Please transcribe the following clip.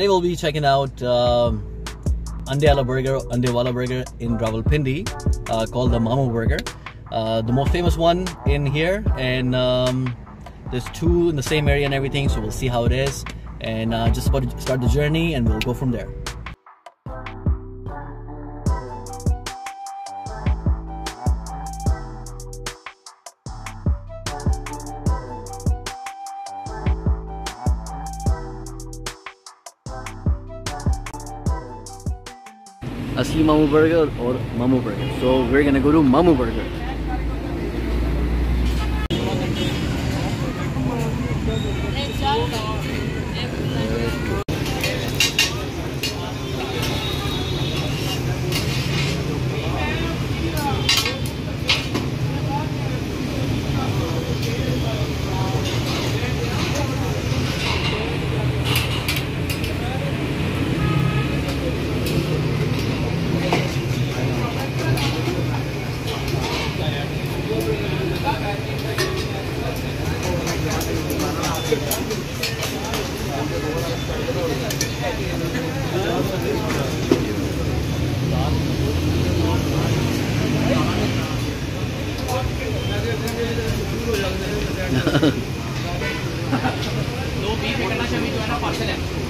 Today we'll be checking out um, Andewala Burger, Andewala Burger in Rawalpindi, uh, called the Mamoo Burger. Uh, the most famous one in here, and um, there's two in the same area and everything. So we'll see how it is, and uh, just about to start the journey, and we'll go from there. Asli Mamoo Burger or Mamoo Burger. So we're gonna go to Mamoo Burger. 二千两。